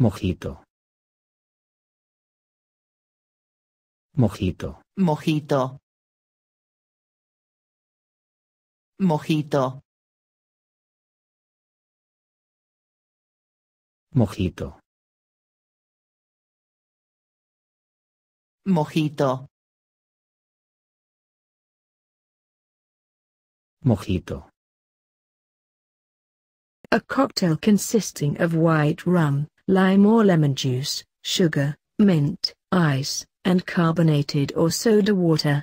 Mojito. Mojito. Mojito. Mojito. Mojito. Mojito. Mojito. A cocktail consisting of white rum, lime or lemon juice, sugar, mint, ice, and carbonated or soda water.